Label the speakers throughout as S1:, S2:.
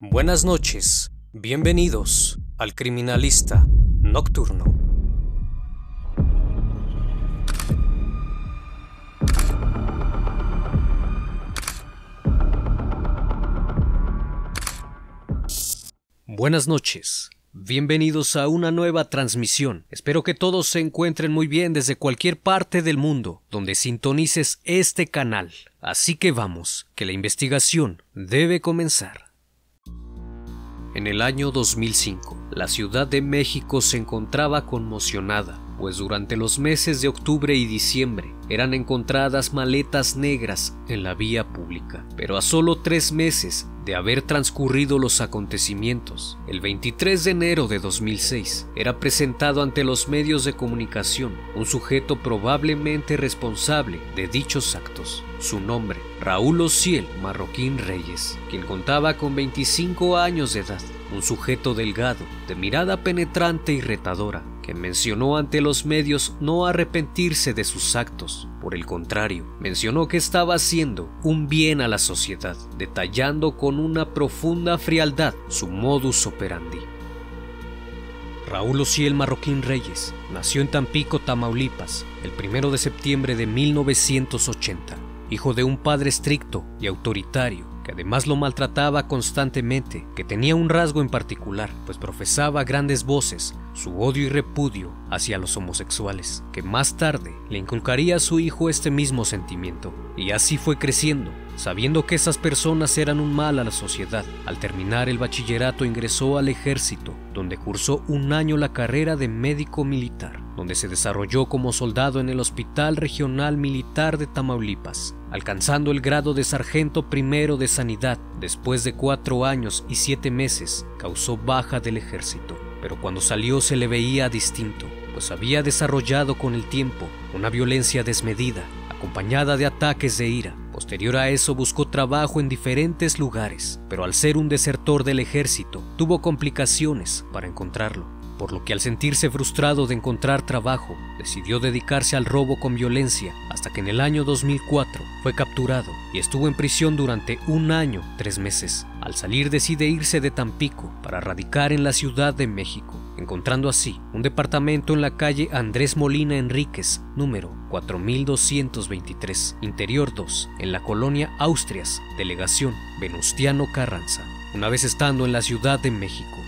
S1: Buenas noches, bienvenidos al Criminalista Nocturno. Buenas noches, bienvenidos a una nueva transmisión. Espero que todos se encuentren muy bien desde cualquier parte del mundo donde sintonices este canal. Así que vamos, que la investigación debe comenzar. En el año 2005, la Ciudad de México se encontraba conmocionada, pues durante los meses de octubre y diciembre eran encontradas maletas negras en la vía pública. Pero a solo tres meses de haber transcurrido los acontecimientos, el 23 de enero de 2006, era presentado ante los medios de comunicación un sujeto probablemente responsable de dichos actos. Su nombre, Raúl Ociel Marroquín Reyes, quien contaba con 25 años de edad, un sujeto delgado, de mirada penetrante y retadora, que mencionó ante los medios no arrepentirse de sus actos. Por el contrario, mencionó que estaba haciendo un bien a la sociedad, detallando con una profunda frialdad su modus operandi. Raúl Ociel Marroquín Reyes nació en Tampico, Tamaulipas, el 1 de septiembre de 1980 hijo de un padre estricto y autoritario, que además lo maltrataba constantemente, que tenía un rasgo en particular, pues profesaba grandes voces su odio y repudio hacia los homosexuales, que más tarde le inculcaría a su hijo este mismo sentimiento. Y así fue creciendo, sabiendo que esas personas eran un mal a la sociedad. Al terminar el bachillerato ingresó al ejército, donde cursó un año la carrera de médico militar, donde se desarrolló como soldado en el Hospital Regional Militar de Tamaulipas, alcanzando el grado de sargento primero de sanidad. Después de cuatro años y siete meses, causó baja del ejército pero cuando salió se le veía distinto, pues había desarrollado con el tiempo una violencia desmedida, acompañada de ataques de ira. Posterior a eso buscó trabajo en diferentes lugares, pero al ser un desertor del ejército, tuvo complicaciones para encontrarlo por lo que al sentirse frustrado de encontrar trabajo, decidió dedicarse al robo con violencia hasta que en el año 2004 fue capturado y estuvo en prisión durante un año, tres meses. Al salir decide irse de Tampico para radicar en la Ciudad de México, encontrando así un departamento en la calle Andrés Molina Enríquez, número 4223, Interior 2, en la colonia Austrias, delegación Venustiano Carranza. Una vez estando en la Ciudad de México,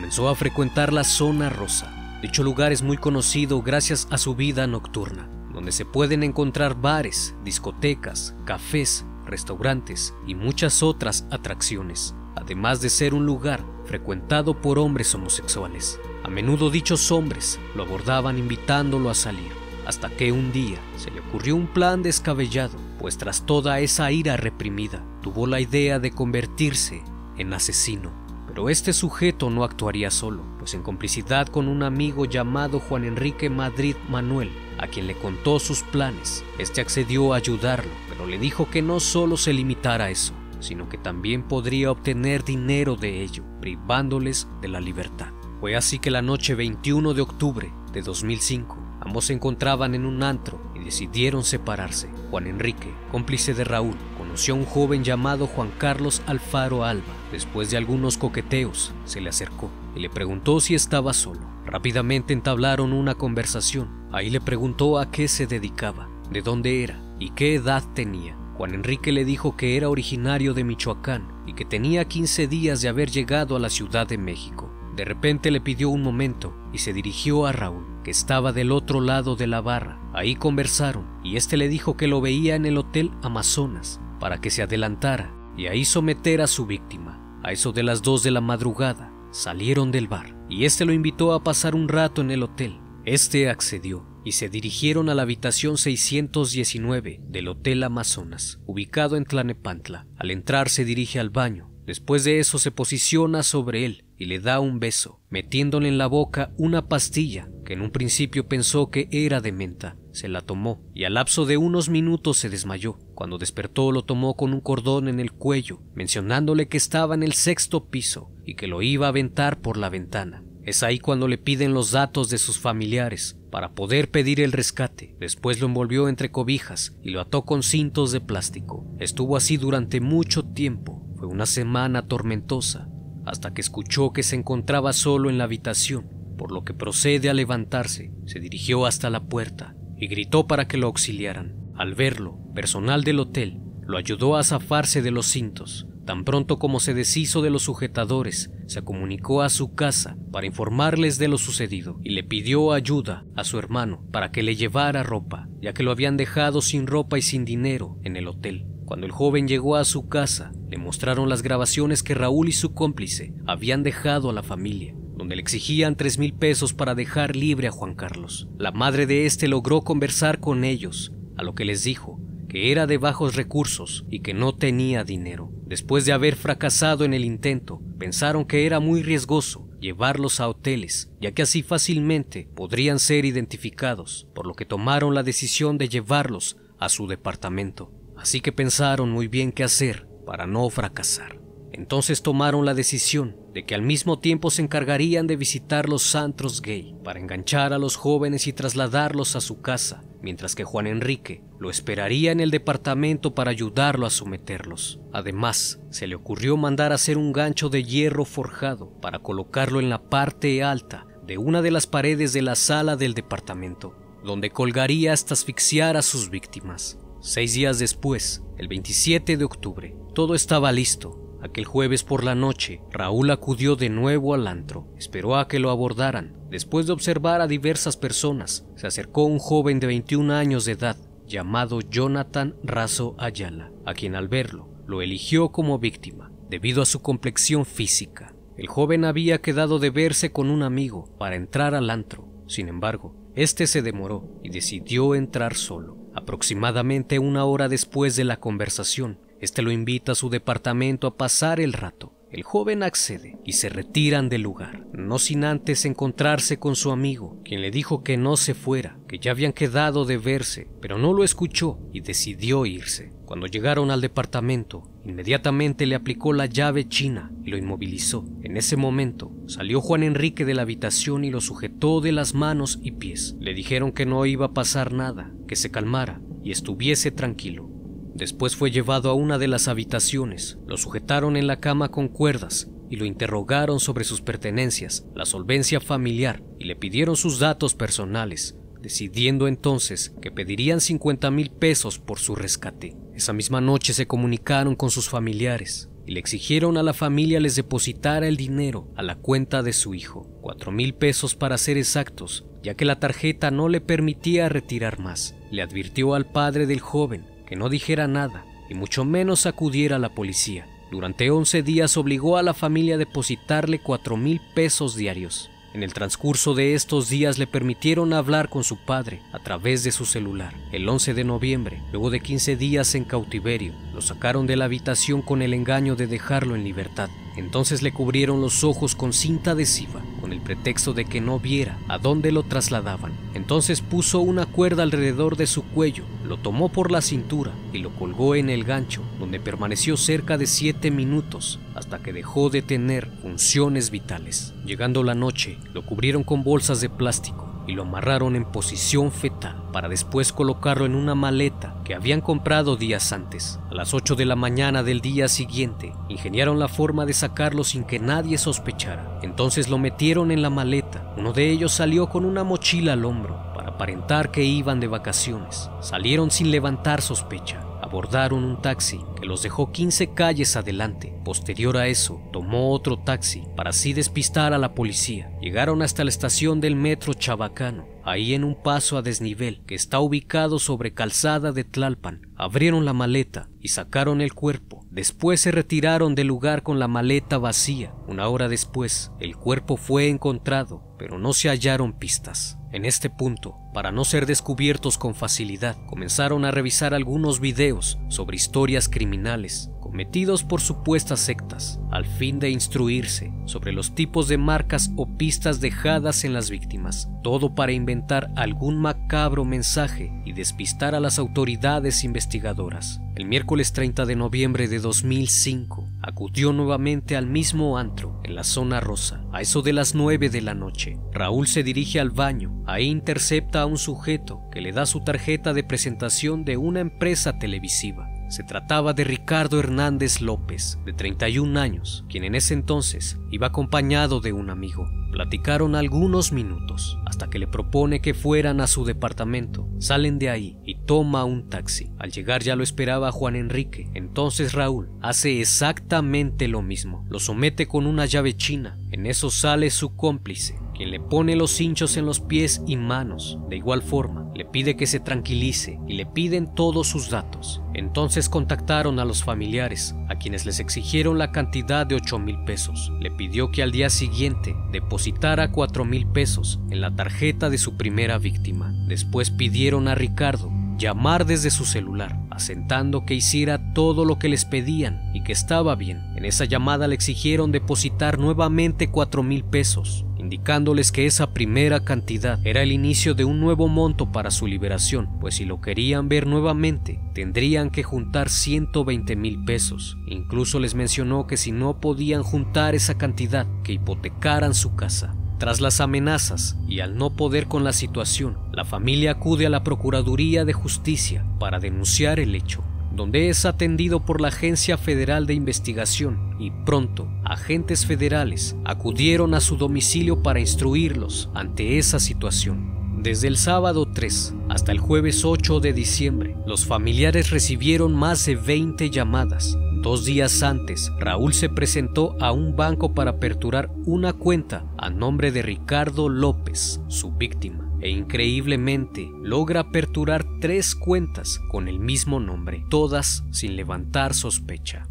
S1: comenzó a frecuentar la zona rosa. Dicho lugar es muy conocido gracias a su vida nocturna, donde se pueden encontrar bares, discotecas, cafés, restaurantes y muchas otras atracciones, además de ser un lugar frecuentado por hombres homosexuales. A menudo dichos hombres lo abordaban invitándolo a salir, hasta que un día se le ocurrió un plan descabellado, pues tras toda esa ira reprimida, tuvo la idea de convertirse en asesino. Pero este sujeto no actuaría solo, pues en complicidad con un amigo llamado Juan Enrique Madrid Manuel, a quien le contó sus planes, este accedió a ayudarlo, pero le dijo que no solo se limitara a eso, sino que también podría obtener dinero de ello, privándoles de la libertad. Fue así que la noche 21 de octubre de 2005, ambos se encontraban en un antro y decidieron separarse. Juan Enrique, cómplice de Raúl, conoció a un joven llamado Juan Carlos Alfaro Alba. Después de algunos coqueteos, se le acercó y le preguntó si estaba solo. Rápidamente entablaron una conversación. Ahí le preguntó a qué se dedicaba, de dónde era y qué edad tenía. Juan Enrique le dijo que era originario de Michoacán y que tenía 15 días de haber llegado a la Ciudad de México. De repente le pidió un momento y se dirigió a Raúl, que estaba del otro lado de la barra. Ahí conversaron y este le dijo que lo veía en el Hotel Amazonas para que se adelantara y ahí someter a su víctima. A eso de las dos de la madrugada, salieron del bar y este lo invitó a pasar un rato en el hotel. Este accedió y se dirigieron a la habitación 619 del Hotel Amazonas, ubicado en Tlanepantla. Al entrar se dirige al baño. Después de eso se posiciona sobre él y le da un beso, metiéndole en la boca una pastilla que en un principio pensó que era de menta. Se la tomó y al lapso de unos minutos se desmayó. Cuando despertó lo tomó con un cordón en el cuello, mencionándole que estaba en el sexto piso y que lo iba a aventar por la ventana. Es ahí cuando le piden los datos de sus familiares para poder pedir el rescate. Después lo envolvió entre cobijas y lo ató con cintos de plástico. Estuvo así durante mucho tiempo. Fue una semana tormentosa hasta que escuchó que se encontraba solo en la habitación, por lo que procede a levantarse, se dirigió hasta la puerta y gritó para que lo auxiliaran. Al verlo, personal del hotel lo ayudó a zafarse de los cintos. Tan pronto como se deshizo de los sujetadores, se comunicó a su casa para informarles de lo sucedido y le pidió ayuda a su hermano para que le llevara ropa, ya que lo habían dejado sin ropa y sin dinero en el hotel. Cuando el joven llegó a su casa, le mostraron las grabaciones que Raúl y su cómplice habían dejado a la familia, le exigían tres mil pesos para dejar libre a Juan Carlos. La madre de este logró conversar con ellos, a lo que les dijo que era de bajos recursos y que no tenía dinero. Después de haber fracasado en el intento, pensaron que era muy riesgoso llevarlos a hoteles, ya que así fácilmente podrían ser identificados, por lo que tomaron la decisión de llevarlos a su departamento. Así que pensaron muy bien qué hacer para no fracasar. Entonces tomaron la decisión de que al mismo tiempo se encargarían de visitar los santros gay para enganchar a los jóvenes y trasladarlos a su casa, mientras que Juan Enrique lo esperaría en el departamento para ayudarlo a someterlos. Además, se le ocurrió mandar hacer un gancho de hierro forjado para colocarlo en la parte alta de una de las paredes de la sala del departamento, donde colgaría hasta asfixiar a sus víctimas. Seis días después, el 27 de octubre, todo estaba listo Aquel jueves por la noche, Raúl acudió de nuevo al antro. Esperó a que lo abordaran. Después de observar a diversas personas, se acercó un joven de 21 años de edad, llamado Jonathan Razo Ayala, a quien al verlo lo eligió como víctima, debido a su complexión física. El joven había quedado de verse con un amigo para entrar al antro. Sin embargo, este se demoró y decidió entrar solo. Aproximadamente una hora después de la conversación, este lo invita a su departamento a pasar el rato. El joven accede y se retiran del lugar, no sin antes encontrarse con su amigo, quien le dijo que no se fuera, que ya habían quedado de verse, pero no lo escuchó y decidió irse. Cuando llegaron al departamento, inmediatamente le aplicó la llave china y lo inmovilizó. En ese momento salió Juan Enrique de la habitación y lo sujetó de las manos y pies. Le dijeron que no iba a pasar nada, que se calmara y estuviese tranquilo. Después fue llevado a una de las habitaciones, lo sujetaron en la cama con cuerdas y lo interrogaron sobre sus pertenencias, la solvencia familiar y le pidieron sus datos personales, decidiendo entonces que pedirían 50 mil pesos por su rescate. Esa misma noche se comunicaron con sus familiares y le exigieron a la familia les depositara el dinero a la cuenta de su hijo, cuatro mil pesos para ser exactos, ya que la tarjeta no le permitía retirar más. Le advirtió al padre del joven que no dijera nada y mucho menos acudiera a la policía. Durante 11 días obligó a la familia a depositarle cuatro mil pesos diarios. En el transcurso de estos días le permitieron hablar con su padre a través de su celular. El 11 de noviembre, luego de 15 días en cautiverio, lo sacaron de la habitación con el engaño de dejarlo en libertad. Entonces le cubrieron los ojos con cinta adhesiva, con el pretexto de que no viera a dónde lo trasladaban. Entonces puso una cuerda alrededor de su cuello, lo tomó por la cintura y lo colgó en el gancho, donde permaneció cerca de siete minutos hasta que dejó de tener funciones vitales. Llegando la noche, lo cubrieron con bolsas de plástico y lo amarraron en posición fetal para después colocarlo en una maleta que habían comprado días antes. A las 8 de la mañana del día siguiente, ingeniaron la forma de sacarlo sin que nadie sospechara. Entonces lo metieron en la maleta. Uno de ellos salió con una mochila al hombro para aparentar que iban de vacaciones. Salieron sin levantar sospecha abordaron un taxi los dejó 15 calles adelante. Posterior a eso, tomó otro taxi para así despistar a la policía. Llegaron hasta la estación del metro Chabacano, ahí en un paso a desnivel que está ubicado sobre calzada de Tlalpan. Abrieron la maleta y sacaron el cuerpo. Después se retiraron del lugar con la maleta vacía. Una hora después, el cuerpo fue encontrado, pero no se hallaron pistas. En este punto, para no ser descubiertos con facilidad, comenzaron a revisar algunos videos sobre historias criminales cometidos por supuestas sectas, al fin de instruirse sobre los tipos de marcas o pistas dejadas en las víctimas, todo para inventar algún macabro mensaje y despistar a las autoridades investigadoras. El miércoles 30 de noviembre de 2005, acudió nuevamente al mismo antro, en la zona rosa, a eso de las 9 de la noche. Raúl se dirige al baño, ahí intercepta a un sujeto que le da su tarjeta de presentación de una empresa televisiva. Se trataba de Ricardo Hernández López, de 31 años, quien en ese entonces iba acompañado de un amigo. Platicaron algunos minutos hasta que le propone que fueran a su departamento. Salen de ahí y toma un taxi. Al llegar ya lo esperaba Juan Enrique. Entonces Raúl hace exactamente lo mismo. Lo somete con una llave china. En eso sale su cómplice, quien le pone los hinchos en los pies y manos. De igual forma, le pide que se tranquilice y le piden todos sus datos. Entonces contactaron a los familiares, a quienes les exigieron la cantidad de 8 mil pesos. Le pidió que al día siguiente depositara 4 mil pesos en la tarjeta de su primera víctima. Después pidieron a Ricardo llamar desde su celular, asentando que hiciera todo lo que les pedían y que estaba bien. En esa llamada le exigieron depositar nuevamente 4 mil pesos, indicándoles que esa primera cantidad era el inicio de un nuevo monto para su liberación, pues si lo querían ver nuevamente, tendrían que juntar 120 mil pesos. Incluso les mencionó que si no podían juntar esa cantidad, que hipotecaran su casa. Tras las amenazas y al no poder con la situación, la familia acude a la Procuraduría de Justicia para denunciar el hecho, donde es atendido por la Agencia Federal de Investigación y pronto agentes federales acudieron a su domicilio para instruirlos ante esa situación. Desde el sábado 3 hasta el jueves 8 de diciembre, los familiares recibieron más de 20 llamadas. Dos días antes, Raúl se presentó a un banco para aperturar una cuenta a nombre de Ricardo López, su víctima, e increíblemente logra aperturar tres cuentas con el mismo nombre, todas sin levantar sospecha.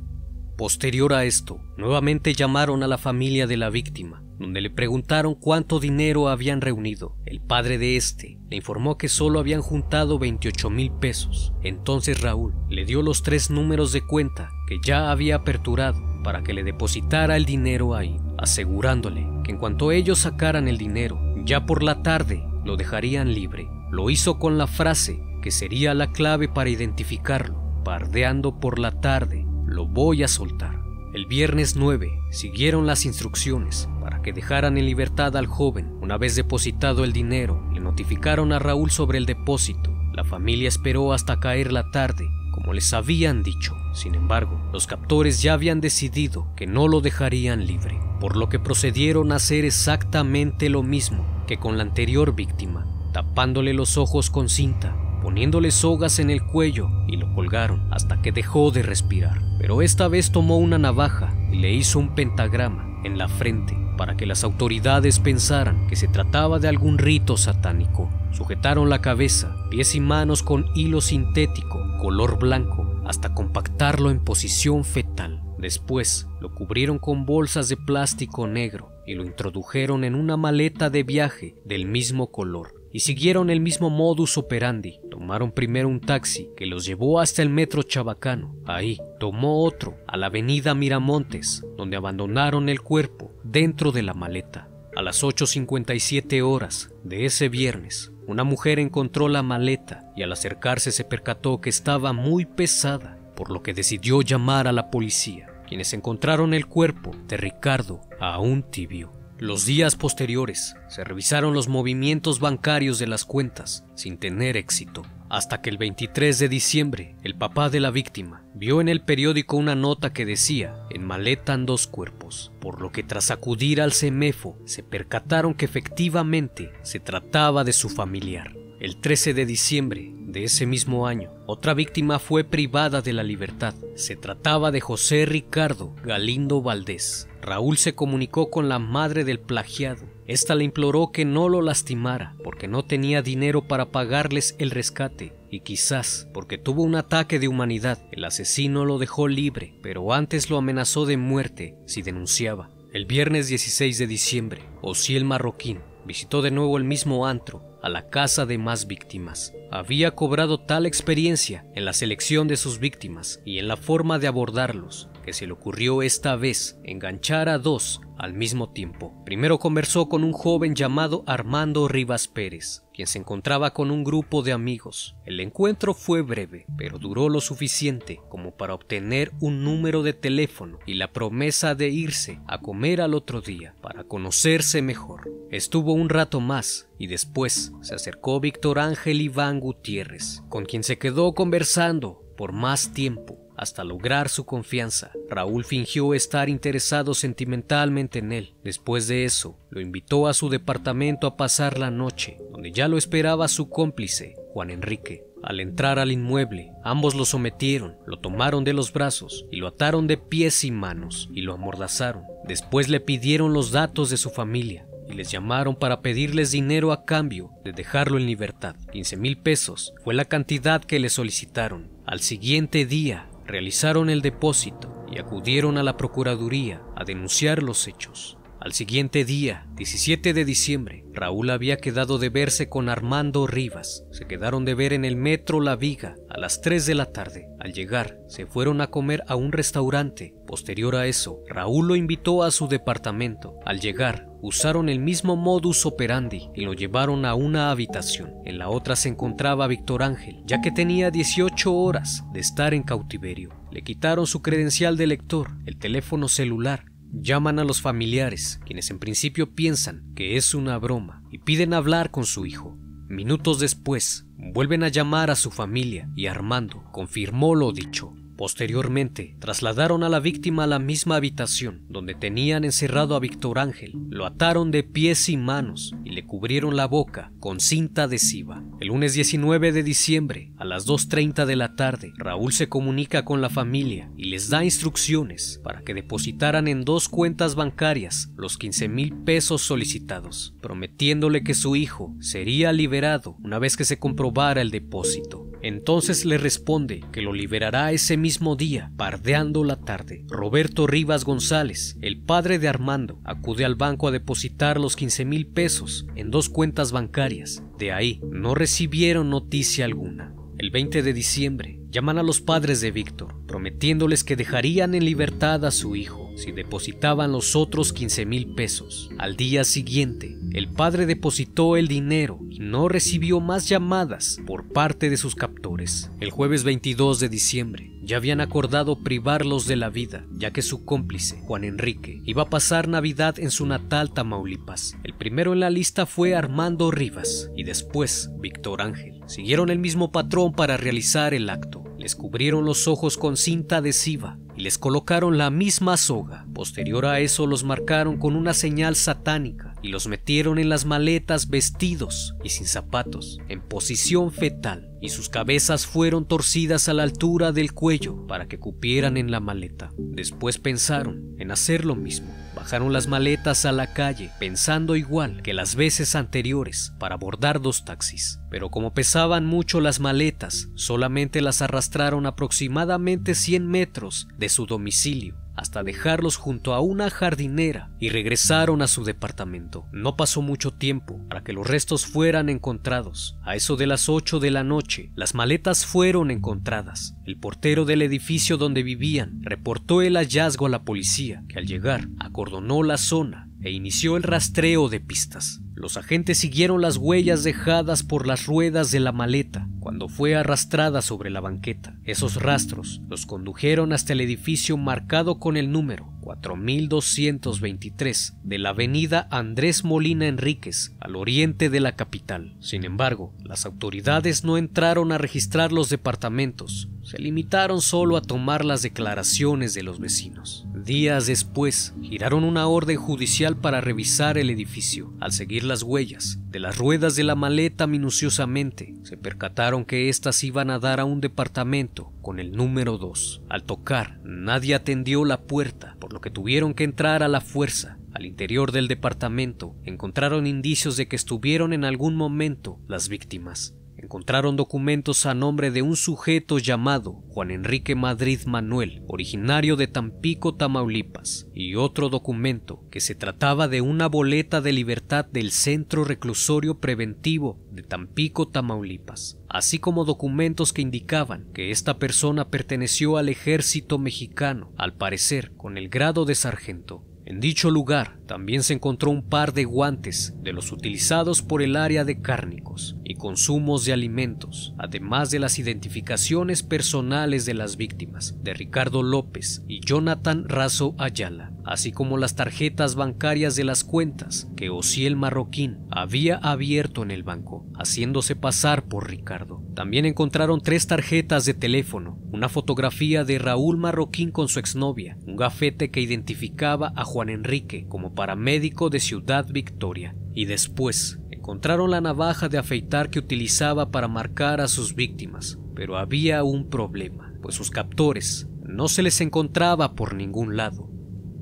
S1: Posterior a esto, nuevamente llamaron a la familia de la víctima, donde le preguntaron cuánto dinero habían reunido. El padre de este le informó que solo habían juntado 28 mil pesos. Entonces Raúl le dio los tres números de cuenta que ya había aperturado para que le depositara el dinero ahí, asegurándole que en cuanto ellos sacaran el dinero, ya por la tarde lo dejarían libre. Lo hizo con la frase que sería la clave para identificarlo, pardeando por la tarde lo voy a soltar. El viernes 9 siguieron las instrucciones para que dejaran en libertad al joven. Una vez depositado el dinero, le notificaron a Raúl sobre el depósito. La familia esperó hasta caer la tarde, como les habían dicho. Sin embargo, los captores ya habían decidido que no lo dejarían libre, por lo que procedieron a hacer exactamente lo mismo que con la anterior víctima, tapándole los ojos con cinta poniéndole sogas en el cuello y lo colgaron hasta que dejó de respirar. Pero esta vez tomó una navaja y le hizo un pentagrama en la frente para que las autoridades pensaran que se trataba de algún rito satánico. Sujetaron la cabeza, pies y manos con hilo sintético, color blanco, hasta compactarlo en posición fetal. Después lo cubrieron con bolsas de plástico negro y lo introdujeron en una maleta de viaje del mismo color y siguieron el mismo modus operandi. Tomaron primero un taxi que los llevó hasta el metro Chabacano. Ahí tomó otro a la avenida Miramontes, donde abandonaron el cuerpo dentro de la maleta. A las 8.57 horas de ese viernes, una mujer encontró la maleta y al acercarse se percató que estaba muy pesada, por lo que decidió llamar a la policía, quienes encontraron el cuerpo de Ricardo aún tibio. Los días posteriores se revisaron los movimientos bancarios de las cuentas sin tener éxito, hasta que el 23 de diciembre el papá de la víctima vio en el periódico una nota que decía en maletan dos cuerpos, por lo que tras acudir al CEMEFO se percataron que efectivamente se trataba de su familiar. El 13 de diciembre de ese mismo año, otra víctima fue privada de la libertad. Se trataba de José Ricardo Galindo Valdés. Raúl se comunicó con la madre del plagiado. Esta le imploró que no lo lastimara porque no tenía dinero para pagarles el rescate y quizás porque tuvo un ataque de humanidad. El asesino lo dejó libre, pero antes lo amenazó de muerte si denunciaba. El viernes 16 de diciembre, Osiel Marroquín visitó de nuevo el mismo antro a la casa de más víctimas. Había cobrado tal experiencia en la selección de sus víctimas y en la forma de abordarlos que se le ocurrió esta vez enganchar a dos al mismo tiempo. Primero conversó con un joven llamado Armando Rivas Pérez, quien se encontraba con un grupo de amigos. El encuentro fue breve, pero duró lo suficiente como para obtener un número de teléfono y la promesa de irse a comer al otro día para conocerse mejor. Estuvo un rato más y después se acercó Víctor Ángel Iván Gutiérrez, con quien se quedó conversando por más tiempo. Hasta lograr su confianza, Raúl fingió estar interesado sentimentalmente en él. Después de eso, lo invitó a su departamento a pasar la noche, donde ya lo esperaba su cómplice, Juan Enrique. Al entrar al inmueble, ambos lo sometieron, lo tomaron de los brazos y lo ataron de pies y manos y lo amordazaron. Después le pidieron los datos de su familia y les llamaron para pedirles dinero a cambio de dejarlo en libertad. 15 mil pesos fue la cantidad que le solicitaron. Al siguiente día, realizaron el depósito y acudieron a la Procuraduría a denunciar los hechos. Al siguiente día, 17 de diciembre, Raúl había quedado de verse con Armando Rivas. Se quedaron de ver en el metro La Viga a las 3 de la tarde. Al llegar, se fueron a comer a un restaurante. Posterior a eso, Raúl lo invitó a su departamento. Al llegar, usaron el mismo modus operandi y lo llevaron a una habitación. En la otra se encontraba Víctor Ángel, ya que tenía 18 horas de estar en cautiverio. Le quitaron su credencial de lector, el teléfono celular Llaman a los familiares, quienes en principio piensan que es una broma, y piden hablar con su hijo. Minutos después, vuelven a llamar a su familia y Armando confirmó lo dicho. Posteriormente, trasladaron a la víctima a la misma habitación donde tenían encerrado a Víctor Ángel, lo ataron de pies y manos y le cubrieron la boca con cinta adhesiva. El lunes 19 de diciembre, a las 2.30 de la tarde, Raúl se comunica con la familia y les da instrucciones para que depositaran en dos cuentas bancarias los 15 mil pesos solicitados, prometiéndole que su hijo sería liberado una vez que se comprobara el depósito. Entonces le responde que lo liberará ese mismo día, pardeando la tarde. Roberto Rivas González, el padre de Armando, acude al banco a depositar los 15 mil pesos en dos cuentas bancarias. De ahí no recibieron noticia alguna. El 20 de diciembre, llaman a los padres de Víctor, prometiéndoles que dejarían en libertad a su hijo si depositaban los otros 15 mil pesos. Al día siguiente, el padre depositó el dinero y no recibió más llamadas por parte de sus captores. El jueves 22 de diciembre ya habían acordado privarlos de la vida, ya que su cómplice, Juan Enrique, iba a pasar Navidad en su natal Tamaulipas. El primero en la lista fue Armando Rivas y después Víctor Ángel. Siguieron el mismo patrón para realizar el acto. Les cubrieron los ojos con cinta adhesiva y les colocaron la misma soga. Posterior a eso los marcaron con una señal satánica y los metieron en las maletas vestidos y sin zapatos, en posición fetal, y sus cabezas fueron torcidas a la altura del cuello para que cupieran en la maleta. Después pensaron en hacer lo mismo. Bajaron las maletas a la calle, pensando igual que las veces anteriores, para abordar dos taxis. Pero como pesaban mucho las maletas, solamente las arrastraron aproximadamente 100 metros de su domicilio hasta dejarlos junto a una jardinera y regresaron a su departamento. No pasó mucho tiempo para que los restos fueran encontrados. A eso de las 8 de la noche, las maletas fueron encontradas. El portero del edificio donde vivían reportó el hallazgo a la policía, que al llegar acordonó la zona e inició el rastreo de pistas. Los agentes siguieron las huellas dejadas por las ruedas de la maleta cuando fue arrastrada sobre la banqueta. Esos rastros los condujeron hasta el edificio marcado con el número 4223 de la avenida Andrés Molina Enríquez, al oriente de la capital. Sin embargo, las autoridades no entraron a registrar los departamentos, se limitaron solo a tomar las declaraciones de los vecinos. Días después, giraron una orden judicial para revisar el edificio. Al seguir las huellas de las ruedas de la maleta minuciosamente, se percataron que éstas iban a dar a un departamento con el número 2. Al tocar, nadie atendió la puerta, por lo que tuvieron que entrar a la fuerza. Al interior del departamento encontraron indicios de que estuvieron en algún momento las víctimas encontraron documentos a nombre de un sujeto llamado Juan Enrique Madrid Manuel, originario de Tampico, Tamaulipas, y otro documento que se trataba de una boleta de libertad del Centro Reclusorio Preventivo de Tampico, Tamaulipas, así como documentos que indicaban que esta persona perteneció al ejército mexicano, al parecer con el grado de sargento. En dicho lugar también se encontró un par de guantes de los utilizados por el área de cárnicos y consumos de alimentos, además de las identificaciones personales de las víctimas, de Ricardo López y Jonathan Razo Ayala. Así como las tarjetas bancarias de las cuentas que Osiel Marroquín había abierto en el banco, haciéndose pasar por Ricardo. También encontraron tres tarjetas de teléfono, una fotografía de Raúl Marroquín con su exnovia, un gafete que identificaba a Juan Enrique como paramédico de Ciudad Victoria, y después encontraron la navaja de afeitar que utilizaba para marcar a sus víctimas, pero había un problema, pues sus captores no se les encontraba por ningún lado.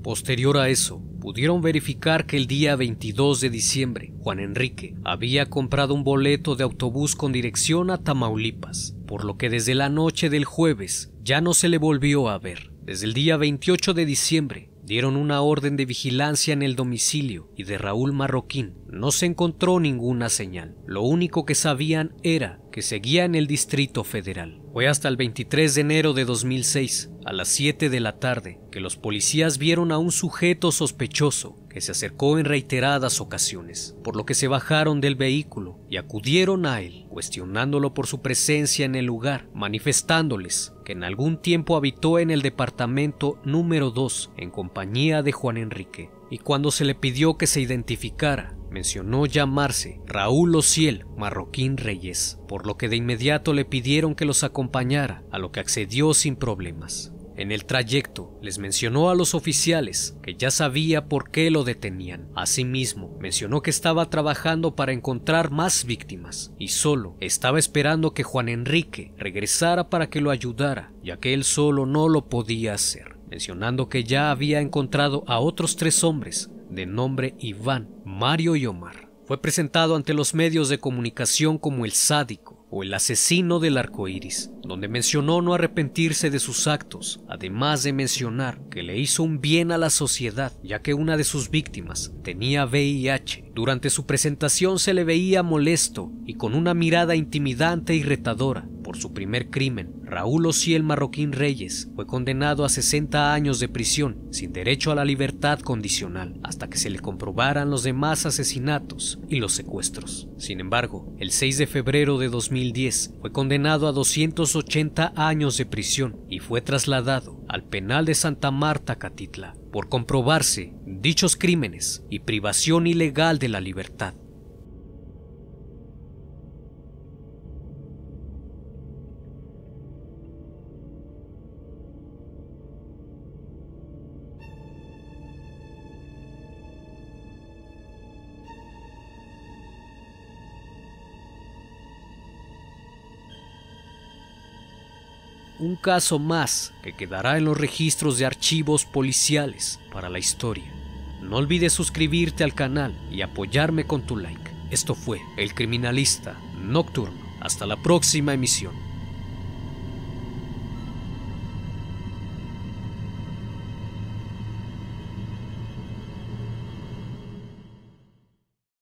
S1: Posterior a eso, pudieron verificar que el día 22 de diciembre, Juan Enrique había comprado un boleto de autobús con dirección a Tamaulipas, por lo que desde la noche del jueves ya no se le volvió a ver. Desde el día 28 de diciembre, dieron una orden de vigilancia en el domicilio y de Raúl Marroquín no se encontró ninguna señal. Lo único que sabían era que seguía en el Distrito Federal. Fue hasta el 23 de enero de 2006, a las 7 de la tarde, que los policías vieron a un sujeto sospechoso que se acercó en reiteradas ocasiones, por lo que se bajaron del vehículo y acudieron a él, cuestionándolo por su presencia en el lugar, manifestándoles que en algún tiempo habitó en el departamento número 2 en compañía de Juan Enrique, y cuando se le pidió que se identificara, mencionó llamarse Raúl Ociel Marroquín Reyes, por lo que de inmediato le pidieron que los acompañara, a lo que accedió sin problemas. En el trayecto les mencionó a los oficiales que ya sabía por qué lo detenían. Asimismo, mencionó que estaba trabajando para encontrar más víctimas y solo estaba esperando que Juan Enrique regresara para que lo ayudara, ya que él solo no lo podía hacer, mencionando que ya había encontrado a otros tres hombres de nombre Iván, Mario y Omar. Fue presentado ante los medios de comunicación como el sádico o el asesino del arco iris, donde mencionó no arrepentirse de sus actos, además de mencionar que le hizo un bien a la sociedad, ya que una de sus víctimas tenía VIH. Durante su presentación se le veía molesto y con una mirada intimidante y retadora, por su primer crimen, Raúl Ociel Marroquín Reyes fue condenado a 60 años de prisión sin derecho a la libertad condicional hasta que se le comprobaran los demás asesinatos y los secuestros. Sin embargo, el 6 de febrero de 2010 fue condenado a 280 años de prisión y fue trasladado al penal de Santa Marta Catitla por comprobarse dichos crímenes y privación ilegal de la libertad. Un caso más que quedará en los registros de archivos policiales para la historia. No olvides suscribirte al canal y apoyarme con tu like. Esto fue El Criminalista Nocturno. Hasta la próxima emisión.